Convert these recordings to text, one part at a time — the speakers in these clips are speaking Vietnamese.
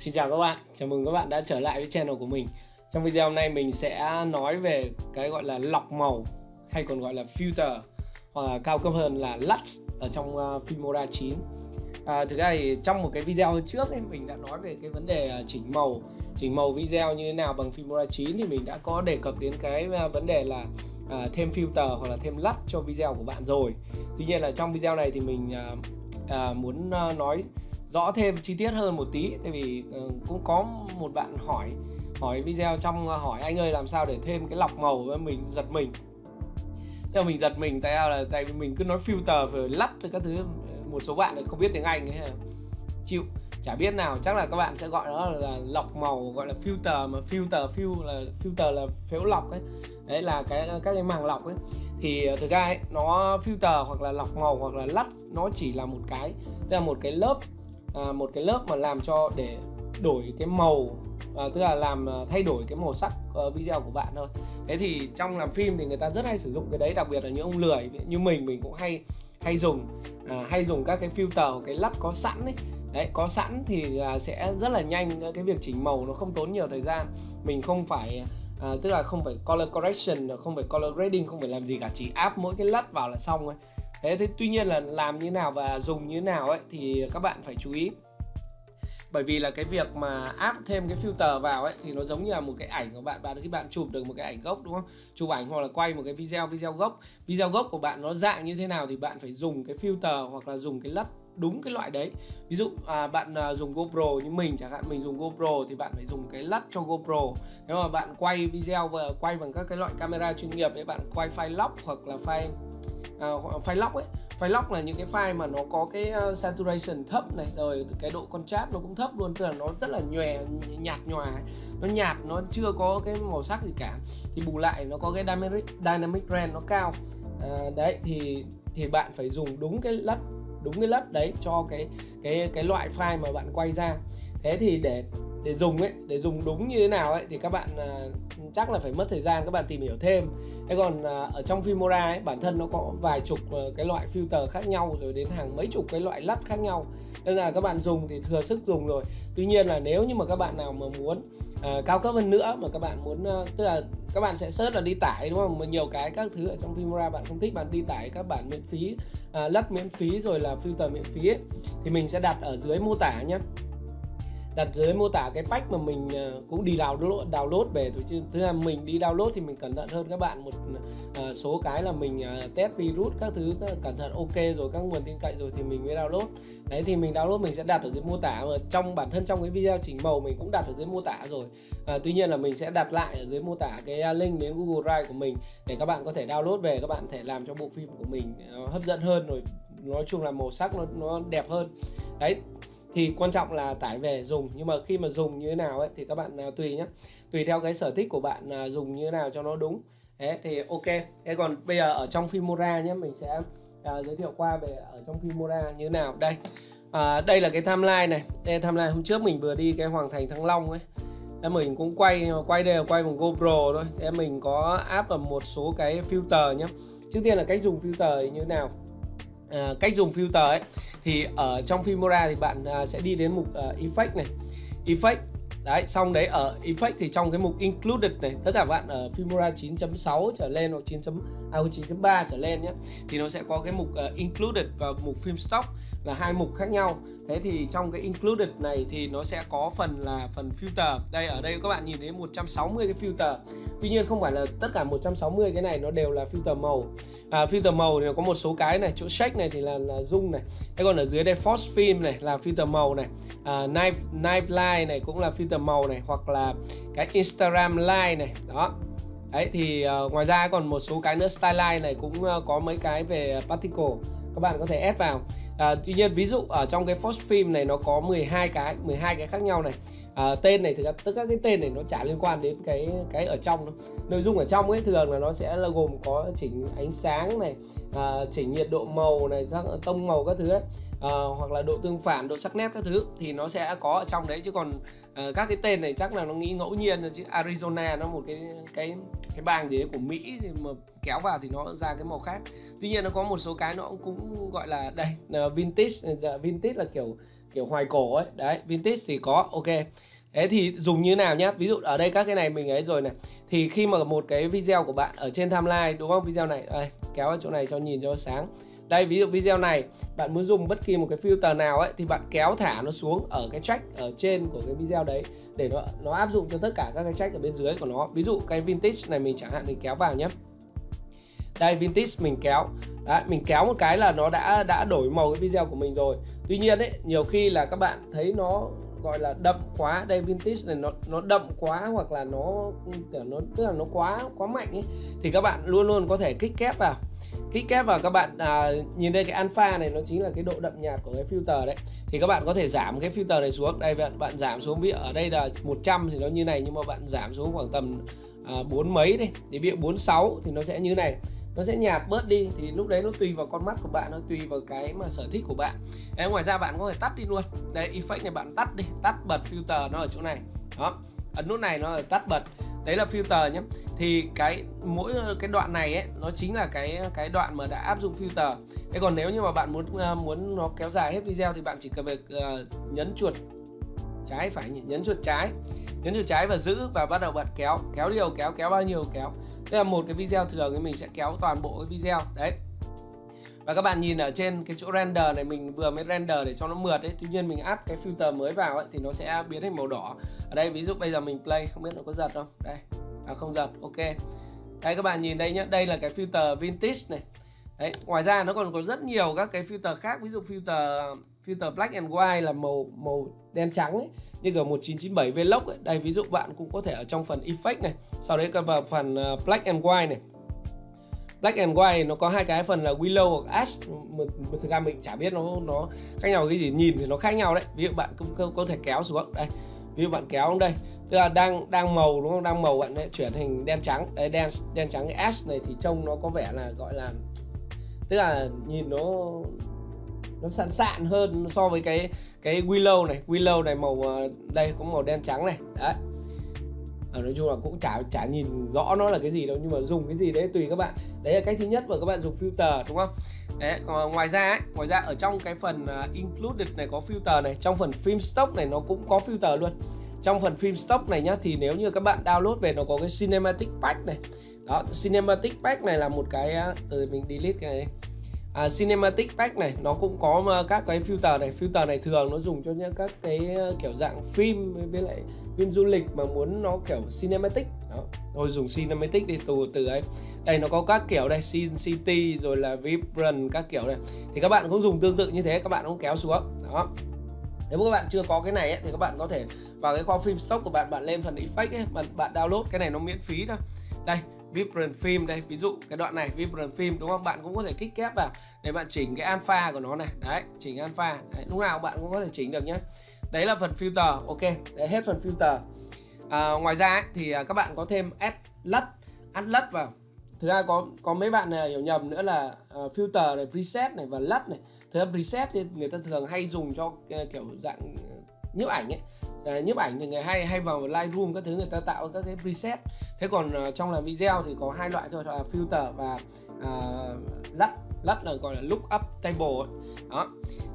Xin chào các bạn, chào mừng các bạn đã trở lại với channel của mình. Trong video hôm nay mình sẽ nói về cái gọi là lọc màu hay còn gọi là filter hoặc là cao cấp hơn là LUT ở trong uh, Filmora 9 à, Thực ra thì trong một cái video trước ấy, mình đã nói về cái vấn đề ờ, chỉnh màu chỉnh màu video như thế nào bằng Filmora 9 thì mình đã có đề cập đến cái uh, vấn đề là à, thêm filter hoặc là thêm LUT cho video của bạn rồi. Tuy nhiên là trong video này thì mình à, à, muốn nói rõ thêm chi tiết hơn một tí. Tại vì ờ, cũng có một bạn hỏi hỏi video trong ờ, hỏi anh ơi làm sao để thêm cái lọc màu với mình giật mình. Theo mình giật mình tại sao là tại vì mình cứ nói filter rồi lắt các thứ. Một số bạn không biết tiếng anh ấy chịu. Chả biết nào chắc là các bạn sẽ gọi nó là lọc màu gọi là filter mà filter fill là filter là phễu lọc đấy đấy là cái các cái màng lọc ấy. Thì ờ, thực ra ấy, nó filter hoặc là lọc màu hoặc là lắt nó chỉ là một cái tức là một cái lớp à, một cái lớp mà làm cho để đổi cái màu à, tức là làm à, thay đổi cái màu sắc uh, video của bạn thôi. Thế thì trong làm phim thì người ta rất hay sử dụng cái đấy đặc biệt là những ông lười như mình mình cũng hay hay dùng à, hay dùng các cái filter cái lắp có sẵn ấy. Đấy có sẵn thì là sẽ rất là nhanh à, cái việc chỉnh màu nó không tốn nhiều thời gian. Mình không phải à, tức là không phải color correction không phải color grading không phải làm gì cả chỉ áp mỗi cái lắt vào là xong thôi thế thì tuy nhiên là làm như nào và dùng như nào ấy thì các bạn phải chú ý. Bởi vì là cái việc mà áp thêm cái filter vào ấy thì nó giống như là một cái ảnh của bạn bạn khi bạn chụp được một cái ảnh gốc đúng không? Chụp ảnh hoặc là quay một cái video video gốc. Video gốc của bạn nó dạng như thế nào thì bạn phải dùng cái filter hoặc là dùng cái lắp đúng cái loại đấy. Ví dụ à, bạn à, dùng GoPro như mình chẳng hạn mình dùng GoPro thì bạn phải dùng cái lắt cho GoPro. Nếu mà bạn quay video và quay bằng các cái loại camera chuyên nghiệp thì bạn quay file lock hoặc là file uh, file lock ấy. File lock là những cái file mà nó có cái ờ, saturation thấp này rồi cái độ contrast nó cũng thấp luôn tức là nó rất là nhòe nhạt nhòa nó nhạt nó chưa có cái màu sắc gì cả. Thì bù lại nó có cái dynamic dynamic range nó cao. Uh, đấy thì thì bạn phải dùng đúng cái lắt đúng cái lắt đấy cho cái cái cái loại file mà bạn quay ra. Thế thì để để dùng ấy để dùng đúng như thế nào ấy thì các bạn uh, chắc là phải mất thời gian các bạn tìm hiểu thêm. Thế còn uh, ở trong Filmora ấy bản thân nó có vài chục uh, cái loại filter khác nhau rồi đến hàng mấy chục cái loại lắt khác nhau. Nên là các bạn dùng thì thừa sức dùng rồi. Tuy nhiên là nếu như mà các bạn nào mà muốn uh, cao cấp hơn nữa mà các bạn muốn uh, tức là các bạn sẽ search là đi tải đúng không? Mà nhiều cái các thứ ở trong Filmora bạn không thích bạn đi tải các bản miễn phí uh, lắp miễn phí rồi là filter miễn phí ấy, thì mình sẽ đặt ở dưới mô tả nhé đặt dưới mô tả cái pack mà mình ờ, cũng đi download download về thôi chứ. Thứ là mình đi download thì mình cẩn thận hơn các bạn. Một uh, số cái là mình uh, test virus các thứ các cẩn thận ok rồi các nguồn tin cậy rồi thì mình mới download. Đấy thì mình download mình sẽ đặt ở dưới mô tả mà trong bản thân trong cái video chỉnh màu mình cũng đặt ở dưới mô tả rồi. À, tuy nhiên là mình sẽ đặt lại ở dưới mô tả cái link đến Google Drive của mình để các bạn có thể download về các bạn thể làm cho bộ phim của mình hấp dẫn hơn rồi. Nói chung là màu sắc nó nó đẹp hơn. Đấy thì quan trọng là tải về dùng. Nhưng mà khi mà dùng như thế nào ấy thì các bạn uh, tùy nhé tùy theo cái sở thích của bạn uh, dùng như thế nào cho nó đúng. Đấy, thì ok. Thế còn bây giờ ở trong Filmora nhé mình sẽ uh, giới thiệu qua về ở trong Filmora như thế nào. Đây uh, đây là cái timeline này. Đây là timeline hôm trước mình vừa đi cái Hoàng Thành Thăng Long ấy. Em mình cũng quay quay đây là quay bằng GoPro thôi. Em mình có áp vào một số cái filter nhé trước tiên là cách dùng filter như thế nào? À, cách dùng filter ấy thì ở trong Filmora thì bạn à, sẽ đi đến mục uh, effect này. Effect đấy xong đấy ở effect thì trong cái mục included này tất cả bạn ở Filmora 9.6 trở lên hoặc 9. À, 9.3 trở lên nhé thì nó sẽ có cái mục uh, included và mục film stock là hai mục khác nhau. Thế thì trong cái included này thì nó sẽ có phần là phần filter. Đây ở đây các bạn nhìn thấy 160 cái filter tuy nhiên không phải là tất cả 160 cái này nó đều là filter màu. À, filter màu thì có một số cái này chỗ check này thì là, là dung này. Thế còn ở dưới đây force film này là filter màu này. À, knife knife line này cũng là filter màu này hoặc là cái instagram line này. Đó. Đấy thì uh, ngoài ra còn một số cái nữa style line này cũng uh, có mấy cái về particle. Các bạn có thể ép vào. À, tuy nhiên ví dụ ở trong cái force film này nó có 12 cái 12 cái khác nhau này à, tên này thực ra tất cả cái tên này nó chả liên quan đến cái cái ở trong đâu. nội dung ở trong ấy thường là nó sẽ là gồm có chỉnh ánh sáng này à, chỉnh nhiệt độ màu này tông màu các thứ ấy. À, hoặc là độ tương phản độ sắc nét các thứ thì nó sẽ có ở trong đấy. Chứ còn uh, các cái tên này chắc là nó nghĩ ngẫu nhiên chứ Arizona nó một cái cái cái bang gì đấy của Mỹ thì mà kéo vào thì nó ra cái màu khác. Tuy nhiên nó có một số cái nó cũng gọi là đây uh, vintage à, vintage là kiểu kiểu hoài cổ ấy. Đấy vintage thì có ok. Thế thì dùng như nào nhá? Ví dụ ở đây các cái này mình ấy rồi này. Thì khi mà một cái video của bạn ở trên timeline đúng không? Video này đây, kéo ở chỗ này cho nhìn cho sáng. Đây ví dụ video này bạn muốn dùng bất kỳ một cái filter nào ấy thì bạn kéo thả nó xuống ở cái track ở trên của cái video đấy để nó nó áp dụng cho tất cả các cái track ở bên dưới của nó. Ví dụ cái vintage này mình chẳng hạn mình kéo vào nhé đây vintage mình kéo. Đấy, mình kéo một cái là nó đã đã đổi màu cái video của mình rồi. Tuy nhiên ấy nhiều khi là các bạn thấy nó gọi là đậm quá đây vintage này nó nó đậm quá hoặc là nó kiểu nó tức là nó quá quá mạnh ấy thì các bạn luôn luôn có thể kích kép vào. Kích kép vào các bạn à, nhìn đây cái alpha này nó chính là cái độ đậm nhạt của cái filter đấy. Thì các bạn có thể giảm cái filter này xuống. Đây bạn bạn giảm xuống ví ở đây là 100 thì nó như này nhưng mà bạn giảm xuống khoảng tầm à, mấy đi. Thì ví dụ 46 thì nó sẽ như này nó sẽ nhạt bớt đi thì lúc đấy nó tùy vào con mắt của bạn nó tùy vào cái mà sở thích của bạn. Đấy, ngoài ra bạn có thể tắt đi luôn. Đây effect này bạn tắt đi tắt bật filter nó ở chỗ này. Đó. Ấn nút này nó là tắt bật. Đấy là filter nhé. Thì cái mỗi cái đoạn này ấy nó chính là cái cái đoạn mà đã áp dụng filter. Thế còn nếu như mà bạn muốn à, muốn nó kéo dài hết video thì bạn chỉ cần việc uh, ờ, nhấn chuột trái phải nhấn chuột trái. Nhấn chuột trái và giữ và bắt đầu bật kéo. Kéo điều kéo kéo bao nhiêu? Kéo. Thế là một cái video thường thì mình sẽ kéo toàn bộ cái video. Đấy. Và các bạn nhìn ở trên cái chỗ render này mình vừa mới render để cho nó mượt đấy tuy nhiên mình áp cái filter mới vào ấy thì nó sẽ biến thành màu đỏ. Ở đây ví dụ bây giờ mình play không biết nó có giật không? Đây. À, không giật. Ok. Đây các bạn nhìn đây nhé đây là cái filter vintage này. Đấy ngoài ra nó còn có rất nhiều các cái filter khác. Ví dụ filter filter black and white là màu màu đen trắng ấy như kiểu 1997 Vlog ấy. đây ví dụ bạn cũng có thể ở trong phần effect này sau đấy cần vào phần ờ, black and white này. Black and White nó có hai cái phần là Willow hoặc Ash. Một, một thực ra mình chả biết nó nó khác nhau cái gì nhìn thì nó khác nhau đấy. Ví dụ bạn cũng có, có thể kéo xuống đây. Ví dụ bạn kéo xuống đây tức là đang đang màu đúng không? Đang màu bạn sẽ chuyển thành đen trắng. Đấy đen đen trắng cái ash này thì trông nó có vẻ là gọi là tức là nhìn nó nó sẵn sạn hơn so với cái cái willow này. Willow này màu ờ, đây có màu đen trắng này. Đấy. À, nói chung là cũng chả chả nhìn rõ nó là cái gì đâu nhưng mà dùng cái gì đấy tùy các bạn. Đấy là cách thứ nhất mà các bạn dùng filter đúng không? Đấy còn ngoài ra ấy, ngoài ra ở trong cái phần ờ, included này có filter này trong phần film stock này nó cũng có filter luôn. Trong phần film stock này nhá thì nếu như các bạn download về nó có cái cinematic pack này. Đó cinematic pack này là một cái ờ, từ mình delete cái này à, cinematic pack này nó cũng có các cái filter này. Filter này thường nó dùng cho những các cái ờ, kiểu dạng phim với lại phim du lịch mà muốn nó kiểu cinematic. Đó. Thôi dùng cinematic đi từ từ ấy. Đây nó có các kiểu đây Sin City rồi là Vibrant các kiểu này thì các bạn cũng dùng tương tự như thế các bạn cũng kéo xuống. Đó. Nếu mà các bạn chưa có cái này ấy, thì các bạn có thể vào cái kho phim stock của bạn bạn lên phần effect ấy bạn bạn download cái này nó miễn phí thôi. Đây Vibrant Film đây. Ví dụ cái đoạn này Vibrant Film đúng không? Bạn cũng có thể kích kép vào để bạn chỉnh cái alpha của nó này. Đấy chỉnh alpha. Đấy, lúc nào bạn cũng có thể chỉnh được nhé đấy là phần filter. Ok đấy hết phần filter. À, ngoài ra ấy, thì à, các bạn có thêm add lất add vào. Thứ hai có có mấy bạn này hiểu nhầm nữa là uh, filter này preset này và lắt này. Thứ hai preset thì người ta thường hay dùng cho uh, kiểu dạng nhiếp ảnh ấy à, nhiếp ảnh thì người hay hay vào Lightroom các thứ người ta tạo các cái preset. Thế còn uh, trong làm video thì có hai loại thôi là filter và ờ, uh, lắt lắt là gọi là look up table ấy. đó.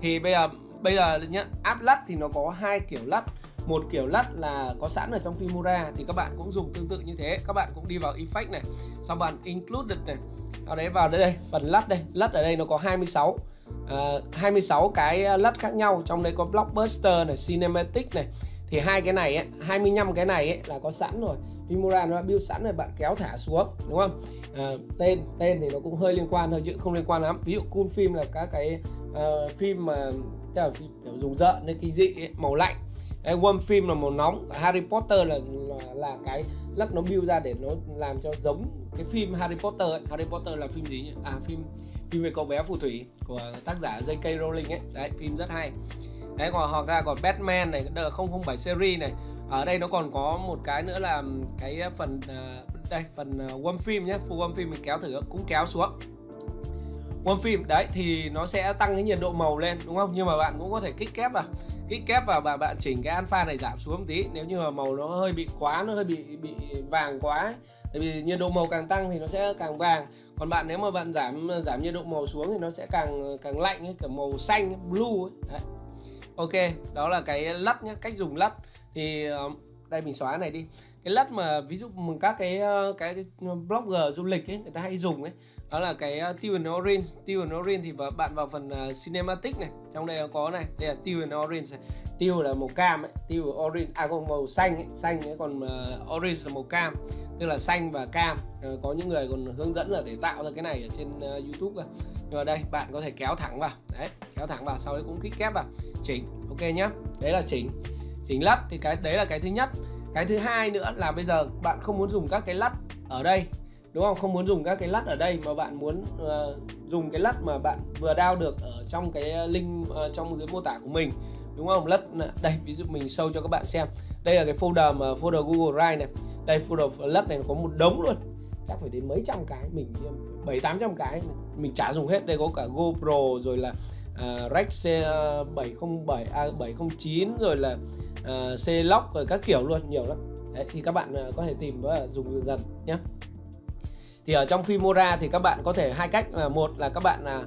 Thì bây giờ bây giờ nhá app lắt thì nó có hai kiểu lắt một kiểu lắt là có sẵn ở trong Filmora thì các bạn cũng dùng tương tự như thế. Các bạn cũng đi vào effect này xong bạn included này. Ở đấy vào đây, đây phần lắt đây. Lắt ở đây nó có 26 uh, 26 cái lắt khác nhau. Trong đây có blockbuster này cinematic này thì hai cái này ấy, 25 cái này ấy là có sẵn rồi Filmora nó đã build sẵn rồi bạn kéo thả xuống đúng không à, tên tên thì nó cũng hơi liên quan thôi chứ không liên quan lắm ví dụ cool phim là các cái uh, phim mà kiểu, kiểu dùng dợ nên kinh dị ấy, màu lạnh cái Warm phim là màu nóng Harry Potter là là, là cái lắc nó build ra để nó làm cho giống cái phim Harry Potter ấy. Harry Potter là phim gì nhỉ? À phim phim về cậu bé phù thủy của tác giả J.K. Rowling ấy đấy phim rất hay đấy còn họ ra còn Batman này là 007 series này. Ở đây nó còn có một cái nữa là cái phần ờ, đây phần uh, phim nhé full Worm phim mình kéo thử cũng kéo xuống. Worm phim đấy thì nó sẽ tăng cái nhiệt độ màu lên đúng không? Nhưng mà bạn cũng có thể kích kép vào kích kép vào và bạn chỉnh cái alpha này giảm xuống một tí. Nếu như mà màu nó hơi bị quá nó hơi bị bị vàng quá ấy. tại vì nhiệt độ màu càng tăng thì nó sẽ càng vàng. Còn bạn nếu mà bạn giảm giảm nhiệt độ màu xuống thì nó sẽ càng càng lạnh ấy, kiểu màu xanh blue ấy. Đấy ok đó là cái lắt nhé cách dùng lắt. Thì um, đây mình xóa này đi. Cái lắt mà ví dụ các cái ờ, cái, cái ừ, blogger du lịch ấy người ta hay dùng ấy đó là cái ờ, uh, Teal and Orange. Teal and Orange thì bạn vào phần uh, Cinematic này. Trong đây có này. Đây là Teal and Orange này. Teal là màu cam ấy. Teal Orange à còn màu xanh ấy. Xanh ấy còn uh, Orange là màu cam. Tức là xanh và cam. Uh, có những người còn hướng dẫn là để tạo ra cái này ở trên uh, YouTube cơ. Nhưng mà đây bạn có thể kéo thẳng vào. Đấy kéo thẳng vào sau đấy cũng kích kép vào. Chỉnh. Ok nhá. Đấy là chỉnh. Chỉnh lắt. Thì cái đấy là cái thứ nhất. Cái thứ hai nữa là bây giờ bạn không muốn dùng các cái lắt ở đây đúng không? Không muốn dùng các cái lắt ở đây mà bạn muốn uh, dùng cái lắt mà bạn vừa đao được ở trong cái ờ, link uh, trong dưới mô tả của mình. Đúng không? Lắt đây ví dụ mình show cho các bạn xem. Đây là cái folder mà folder Google Drive này. Đây folder lắt này có một đống luôn. Chắc phải đến mấy trăm cái mình bảy tám trăm cái. Mình chả dùng hết. Đây có cả GoPro rồi là uh, Rex C707 A709 rồi là uh, C-Lock rồi các kiểu luôn. Nhiều lắm. Đấy, thì các bạn uh, có thể tìm và dùng dần nhé thì ở trong Filmora thì các bạn có thể hai cách là một là các bạn là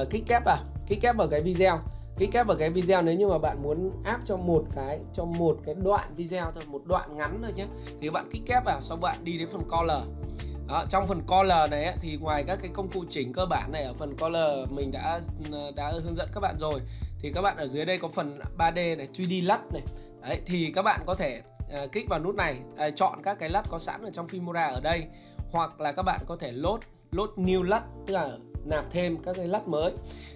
uh, kích kép vào kích kép vào cái video. Kích kép vào cái video nếu như mà bạn muốn áp cho một cái cho một cái đoạn video thôi một đoạn ngắn thôi nhé thì các bạn kích kép vào sau bạn đi đến phần color. Đó, trong phần color này ấy, thì ngoài các cái công cụ chỉnh cơ bản này ở phần color mình đã à, đã hướng dẫn các bạn rồi thì các bạn ở dưới đây có phần 3D này 3D LUT này. Đấy thì các bạn có thể uh, kích vào nút này uh, chọn các cái LUT có sẵn ở trong Filmora ở đây hoặc là các bạn có thể load load new lắt tức là nạp thêm các cái lắt mới.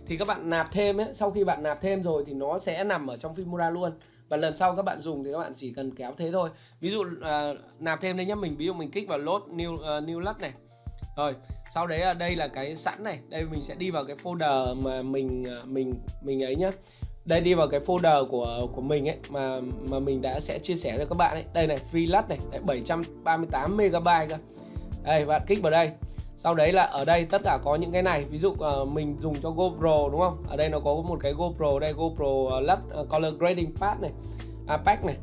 Thì các bạn nạp thêm ấy, sau khi bạn nạp thêm rồi thì nó sẽ nằm ở trong Fimura luôn. Và lần sau các bạn dùng thì các bạn chỉ cần kéo thế thôi. Ví dụ uh, nạp thêm đây nhé mình ví dụ mình kích vào load new uh, new lắt này. Rồi sau đấy là đây là cái sẵn này. Đây mình sẽ đi vào cái folder mà mình ờ, mình mình ấy nhá. Đây đi vào cái folder của của mình ấy mà mà mình đã sẽ chia sẻ cho các bạn ấy. Đây này free lát này đấy, 738 MB cơ đây bạn kích vào đây. Sau đấy là ở đây tất cả có những cái này. Ví dụ uh, mình dùng cho GoPro đúng không? Ở đây nó có một cái GoPro đây GoPro uh, uh, color grading pad này à, pack này.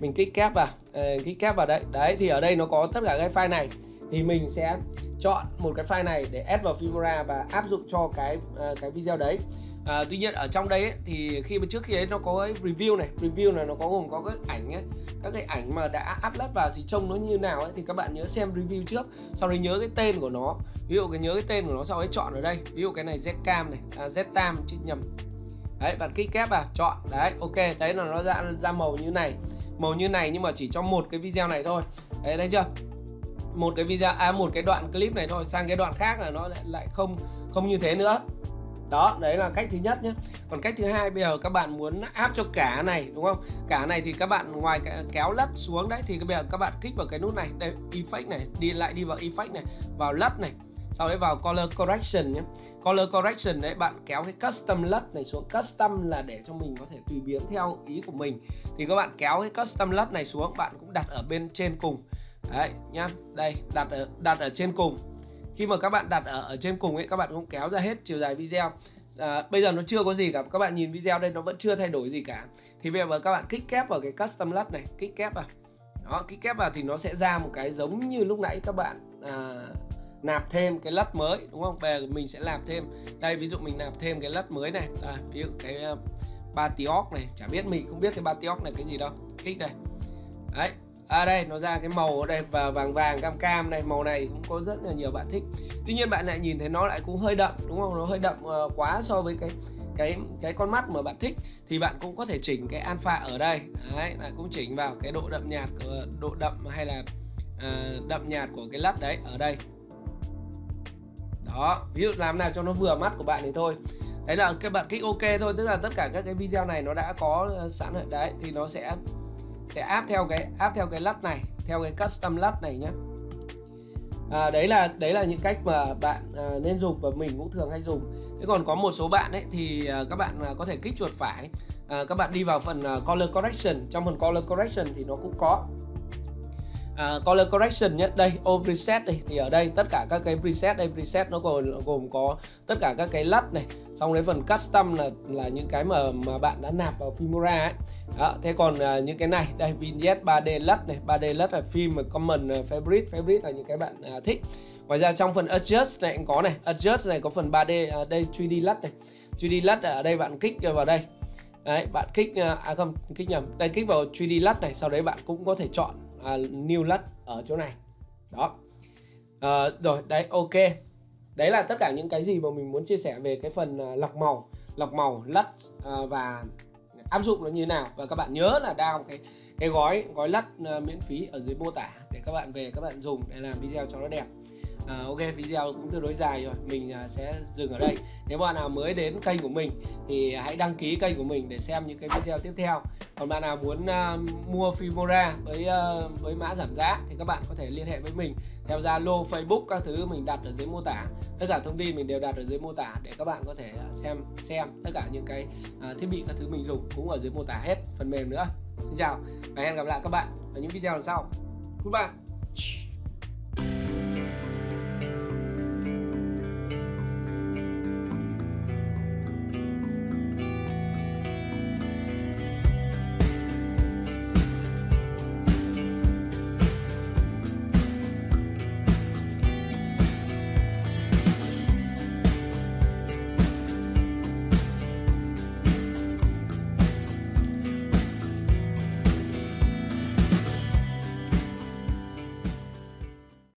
Mình kích kép vào. Uh, kích kép vào đây đấy thì ở đây nó có tất cả cái file này. Thì mình sẽ chọn một cái file này để add vào Filmora và áp dụng cho cái uh, cái video đấy à, tuy nhiên ở trong đây ấy, thì khi mà trước khi ấy nó có cái review này review này nó có gồm có các ảnh ấy, các cái ảnh mà đã upload vào thì trông nó như nào ấy thì các bạn nhớ xem review trước sau đấy nhớ cái tên của nó. Ví dụ cái nhớ cái tên của nó sau đấy chọn ở đây. Ví dụ cái này Zcam này à, Ztam chứ nhầm. Đấy bạn kích kép vào chọn. Đấy ok đấy là nó ra ra màu như này. Màu như này nhưng mà chỉ cho một cái video này thôi. Đấy thấy chưa? Một cái video à một cái đoạn clip này thôi sang cái đoạn khác là nó lại, lại không không như thế nữa đó, đấy là cách thứ nhất nhé còn cách thứ hai, bây giờ các bạn muốn áp cho cả này, đúng không? Cả này thì các bạn ngoài kéo lất xuống đấy, thì bây giờ các bạn kích vào cái nút này. Đây, effect này, đi lại đi vào effect này, vào lất này, sau đấy vào color correction nhé color correction đấy, bạn kéo cái custom lất này xuống. Custom là để cho mình có thể tùy biến theo ý của mình. Thì các bạn kéo cái custom lất này xuống, bạn cũng đặt ở bên trên cùng. Đấy, nhá. Đây, đặt ở đặt ở trên cùng khi mà các bạn đặt ở, ở trên cùng ấy các bạn cũng kéo ra hết chiều dài video. À, bây giờ nó chưa có gì cả các bạn nhìn video đây nó vẫn chưa thay đổi gì cả. Thì bây giờ các bạn kích kép vào cái custom LUT này kích kép vào. Đó kích kép vào thì nó sẽ ra một cái giống như lúc nãy các bạn à, nạp thêm cái lắt mới đúng không? Bây giờ mình sẽ làm thêm. Đây ví dụ mình nạp thêm cái lắt mới này. À, ví dụ cái à, uh, batioc này. Chả biết mình không biết cái batioc này cái gì đâu. Kích đây. Đấy à đây nó ra cái màu ở đây và vàng vàng cam cam này màu này cũng có rất là nhiều bạn thích. Tuy nhiên bạn lại nhìn thấy nó lại cũng hơi đậm đúng không? Nó hơi đậm uh, quá so với cái cái cái con mắt mà bạn thích. Thì bạn cũng có thể chỉnh cái alpha ở đây. Đấy là cũng chỉnh vào cái độ đậm nhạt độ đậm hay là uh, đậm nhạt của cái lát đấy ở đây. Đó ví dụ làm nào cho nó vừa mắt của bạn thì thôi. Đấy là các bạn kích ok thôi tức là tất cả các cái video này nó đã có ờ, sẵn rồi. Đấy thì nó sẽ sẽ áp theo cái áp theo cái lắt này theo cái custom lắt này nhé à, đấy là đấy là những cách mà bạn à, nên dùng và mình cũng thường hay dùng. Thế còn có một số bạn ấy thì à, các bạn à, có thể kích chuột phải. À, các bạn đi vào phần à, color correction. Trong phần color correction thì nó cũng có. À, color correction nhất đây ô preset đây. Thì ở đây tất cả các cái preset đây preset nó gồm gồm có tất cả các cái lắt này. Xong đến phần custom là là những cái mà mà bạn đã nạp vào Filmora ấy. Đó, thế còn uh, những cái này đây vignette 3D lắt này. 3D lắt là phim mà common uh, favorite favorite là những cái bạn uh, thích. Ngoài ra trong phần adjust này cũng có này. Adjust này có phần 3D uh, đây 3D lắt này. 3D lắt ở đây bạn kích vào đây. Đấy bạn kích à, à không kích nhầm. Đây kích vào 3D lắt này sau đấy bạn cũng có thể chọn à, New LUT ở chỗ này. Đó. À, rồi đấy ok. Đấy là tất cả những cái gì mà mình muốn chia sẻ về cái phần à, lọc màu. Lọc màu LUT à, và áp dụng nó như nào. Và các bạn nhớ là đao cái cái gói gói lắc ờ, miễn phí ở dưới mô tả để các bạn về các bạn dùng để làm video cho nó đẹp. À, ok video cũng tương đối dài rồi mình à, sẽ dừng ở đây. Nếu bạn nào mới đến kênh của mình thì hãy đăng ký kênh của mình để xem những cái video tiếp theo. Còn bạn nào muốn uh, mua Fimora với uh, với mã giảm giá thì các bạn có thể liên hệ với mình theo Zalo, Facebook các thứ mình đặt ở dưới mô tả. Tất cả thông tin mình đều đặt ở dưới mô tả để các bạn có thể xem xem tất cả những cái uh, thiết bị các thứ mình dùng cũng ở dưới mô tả hết phần mềm nữa xin chào và hẹn gặp lại các bạn ở những video lần sau. Goodbye.